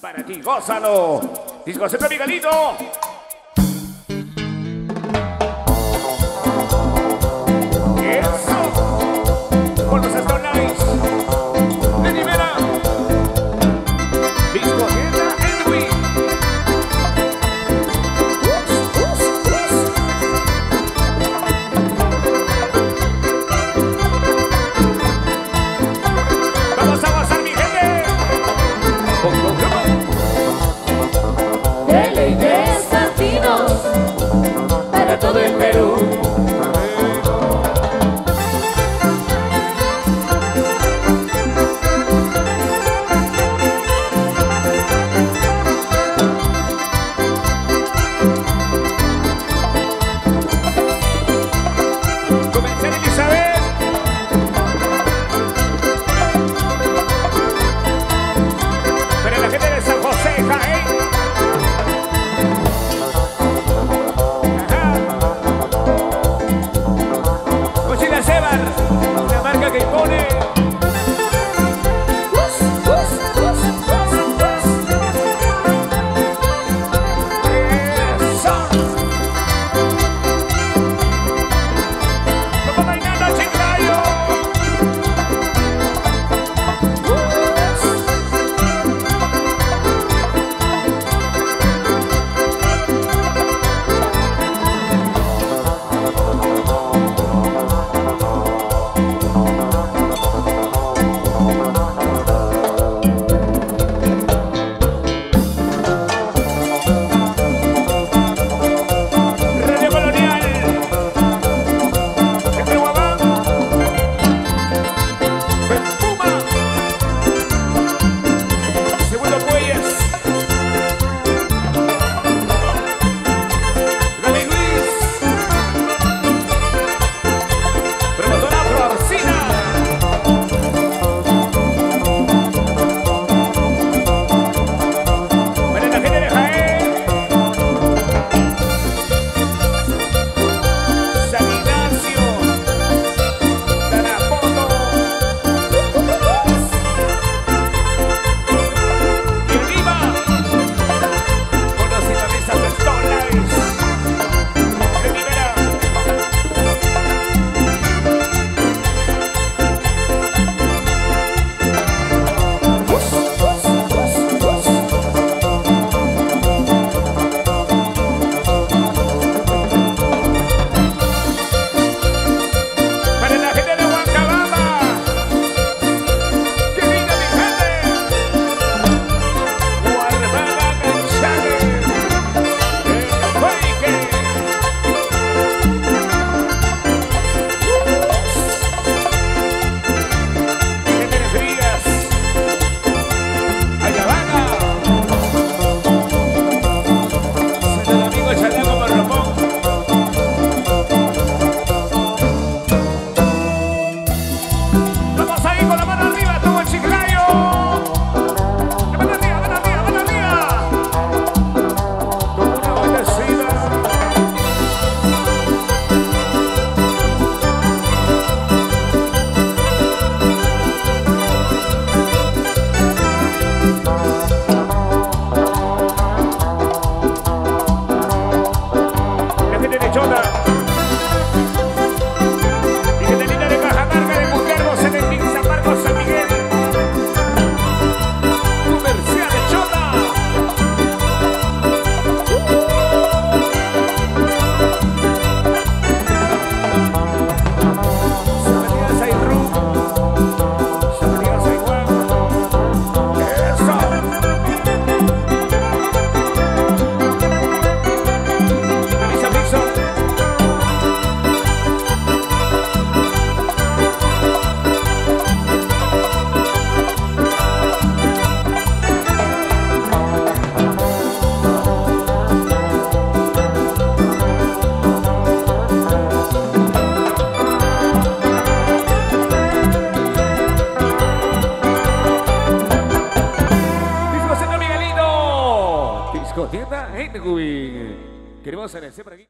para ti. Gózalo. Disco Miguelito. Cosita Henry. Queremos agradecer por aquí.